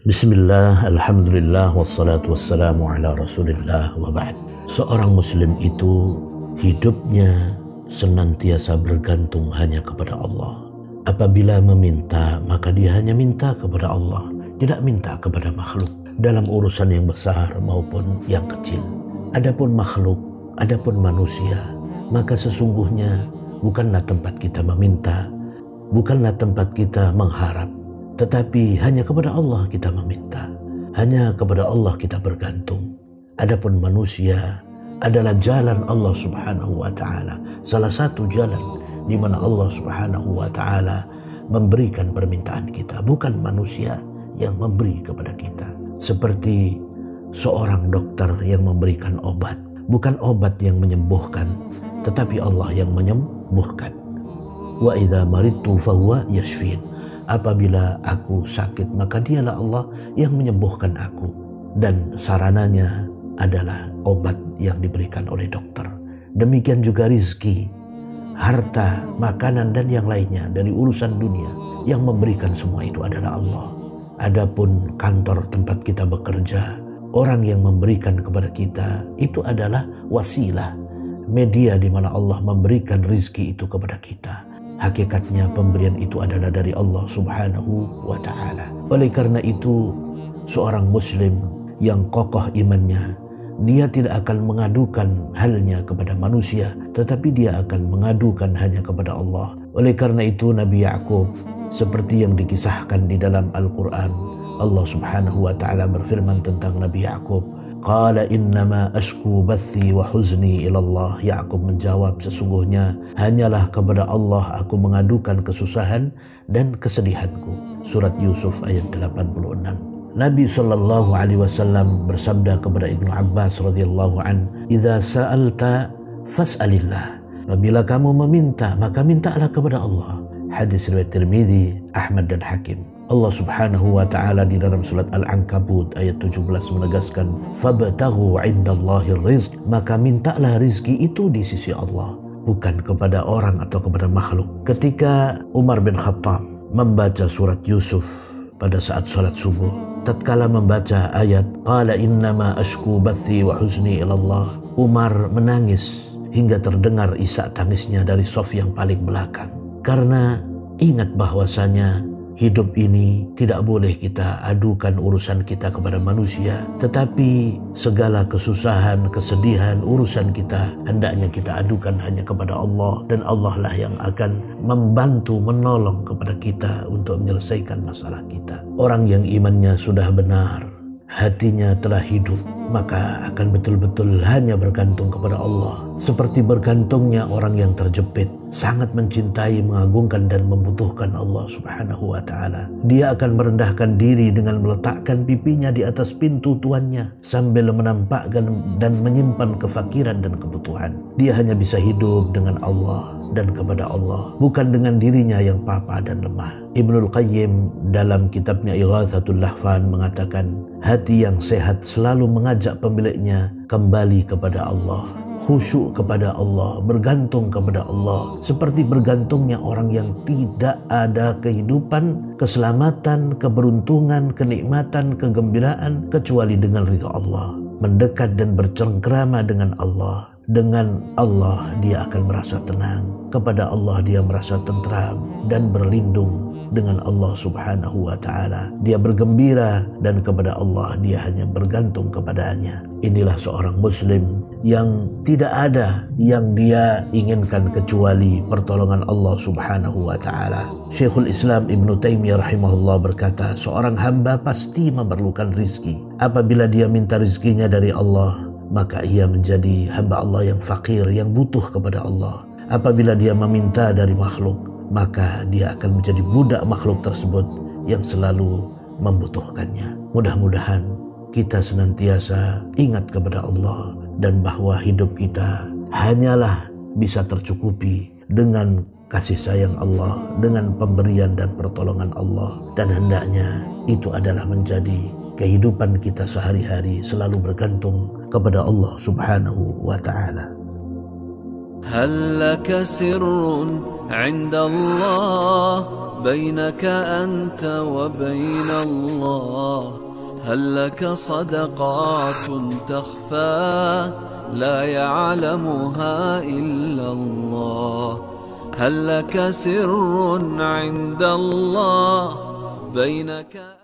Bismillah, Alhamdulillah, wassalatu wassalamu ala rasulillah wa ba'd. Seorang muslim itu hidupnya senantiasa bergantung hanya kepada Allah. Apabila meminta, maka dia hanya minta kepada Allah, tidak minta kepada makhluk dalam urusan yang besar maupun yang kecil. Adapun makhluk, adapun manusia, maka sesungguhnya bukanlah tempat kita meminta, bukanlah tempat kita mengharap, tetapi hanya kepada Allah kita meminta, hanya kepada Allah kita bergantung. Adapun manusia adalah jalan Allah Subhanahu wa taala, salah satu jalan di mana Allah Subhanahu wa taala memberikan permintaan kita, bukan manusia yang memberi kepada kita. Seperti seorang dokter yang memberikan obat, bukan obat yang menyembuhkan, tetapi Allah yang menyembuhkan. Wa idza maridtu fahuwa yashfin. Apabila aku sakit, maka dialah Allah yang menyembuhkan aku. Dan sarananya adalah obat yang diberikan oleh dokter. Demikian juga rizki harta, makanan dan yang lainnya dari urusan dunia yang memberikan semua itu adalah Allah. Adapun kantor tempat kita bekerja, orang yang memberikan kepada kita itu adalah wasilah, media di mana Allah memberikan rizki itu kepada kita. Hakikatnya pemberian itu adalah dari Allah Subhanahu wa taala. Oleh karena itu, seorang muslim yang kokoh imannya dia tidak akan mengadukan halnya kepada manusia, tetapi dia akan mengadukan hanya kepada Allah. Oleh karena itu Nabi Yakub seperti yang dikisahkan di dalam Al-Quran, Allah subhanahu wa ta'ala berfirman tentang Nabi Yakub, Qala innama ashku bathi wa huzni ilallah. Yakub menjawab sesungguhnya hanyalah kepada Allah aku mengadukan kesusahan dan kesedihanku. Surat Yusuf ayat 86. Nabi Shallallahu Alaihi Wasallam bersabda kepada Ibnu Abbas radhiyallahu an, "Idza sa'alta fas'alillah." Apabila kamu meminta, maka mintalah kepada Allah. Hadis riwayat Tirmidzi, Ahmad dan Hakim. Allah Subhanahu wa taala di dalam surat Al-Ankabut ayat 17 menegaskan, "Fabtaghu 'indallahi rizq." Maka mintalah rizki itu di sisi Allah, bukan kepada orang atau kepada makhluk. Ketika Umar bin Khattab membaca surat Yusuf pada saat sholat subuh, tatkala membaca ayat qala innama ashku bathi wa huzni ilallah Umar menangis hingga terdengar isak tangisnya dari sof yang paling belakang karena ingat bahwasanya Hidup ini tidak boleh kita adukan urusan kita kepada manusia, tetapi segala kesusahan, kesedihan, urusan kita hendaknya kita adukan hanya kepada Allah dan Allah lah yang akan membantu menolong kepada kita untuk menyelesaikan masalah kita. Orang yang imannya sudah benar, hatinya telah hidup, maka akan betul-betul hanya bergantung kepada Allah. Seperti bergantungnya orang yang terjepit, sangat mencintai, mengagungkan dan membutuhkan Allah Subhanahu wa taala. Dia akan merendahkan diri dengan meletakkan pipinya di atas pintu tuannya sambil menampakkan dan menyimpan kefakiran dan kebutuhan. Dia hanya bisa hidup dengan Allah dan kepada Allah, bukan dengan dirinya yang papa dan lemah. Ibnul Qayyim dalam kitabnya Ighathatul Lahfan mengatakan, hati yang sehat selalu mengajak pemiliknya kembali kepada Allah khusyuk kepada Allah, bergantung kepada Allah, seperti bergantungnya orang yang tidak ada kehidupan, keselamatan, keberuntungan, kenikmatan, kegembiraan kecuali dengan ridha Allah. Mendekat dan bercengkrama dengan Allah. Dengan Allah dia akan merasa tenang kepada Allah dia merasa tentram dan berlindung dengan Allah Subhanahu wa taala. Dia bergembira dan kepada Allah dia hanya bergantung kepadanya. Inilah seorang muslim yang tidak ada yang dia inginkan kecuali pertolongan Allah Subhanahu wa taala. Syekhul Islam Ibnu Taimiyah rahimahullah berkata, seorang hamba pasti memerlukan rizki. Apabila dia minta rizkinya dari Allah, maka ia menjadi hamba Allah yang fakir, yang butuh kepada Allah Apabila dia meminta dari makhluk, maka dia akan menjadi budak makhluk tersebut yang selalu membutuhkannya. Mudah-mudahan kita senantiasa ingat kepada Allah dan bahwa hidup kita hanyalah bisa tercukupi dengan kasih sayang Allah, dengan pemberian dan pertolongan Allah dan hendaknya itu adalah menjadi kehidupan kita sehari-hari selalu bergantung kepada Allah Subhanahu wa taala. هل لك سر عند الله بينك أنت وبين الله. هل لك صدقات تخفى؟ لا يعلمها إلا الله. هل لك سر عند الله؟ بينك